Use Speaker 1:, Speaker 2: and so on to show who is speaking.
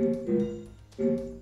Speaker 1: Música